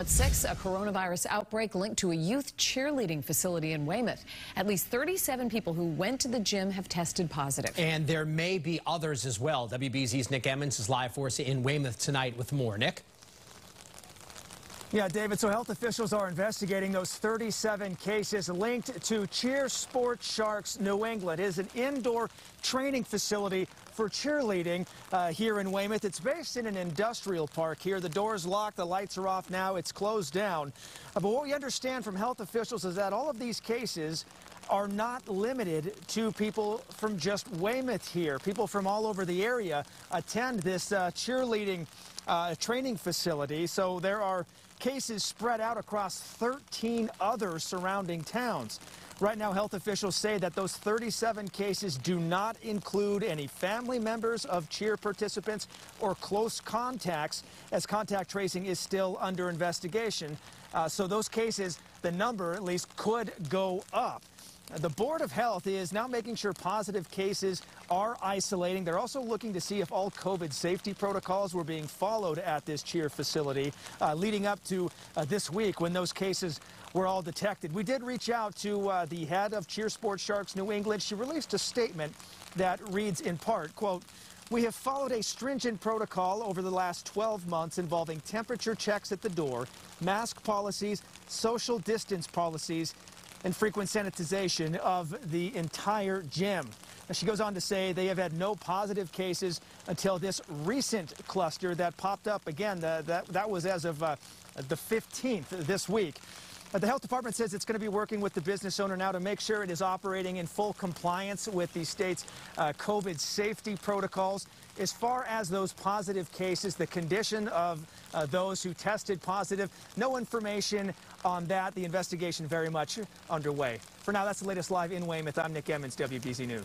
At 6, a coronavirus outbreak linked to a youth cheerleading facility in Weymouth. At least 37 people who went to the gym have tested positive. And there may be others as well. WBZ's Nick Emmons is live for us in Weymouth tonight with more. Nick? Yeah, David, so health officials are investigating those 37 cases linked to Cheer Sport Sharks New England. It is an indoor training facility for cheerleading uh, here in Weymouth. It's based in an industrial park here. The door's locked, the lights are off now, it's closed down. Uh, but what we understand from health officials is that all of these cases are not limited to people from just Weymouth here. People from all over the area attend this uh, cheerleading uh, training facility. So there are cases spread out across 13 other surrounding towns. Right now, health officials say that those 37 cases do not include any family members of cheer participants or close contacts, as contact tracing is still under investigation. Uh, so those cases, the number at least, could go up. The Board of Health is now making sure positive cases are isolating. They're also looking to see if all COVID safety protocols were being followed at this cheer facility uh, leading up to uh, this week when those cases were all detected. We did reach out to uh, the head of Cheer Sports Sharks New England. She released a statement that reads in part, quote, we have followed a stringent protocol over the last 12 months involving temperature checks at the door, mask policies, social distance policies, and frequent sanitization of the entire gym. She goes on to say they have had no positive cases until this recent cluster that popped up again. The, that, that was as of uh, the 15th this week. Uh, the health department says it's going to be working with the business owner now to make sure it is operating in full compliance with the state's uh, COVID safety protocols. As far as those positive cases, the condition of uh, those who tested positive, no information on that. The investigation very much underway. For now, that's the latest live in Weymouth. I'm Nick Emmons, WBZ News.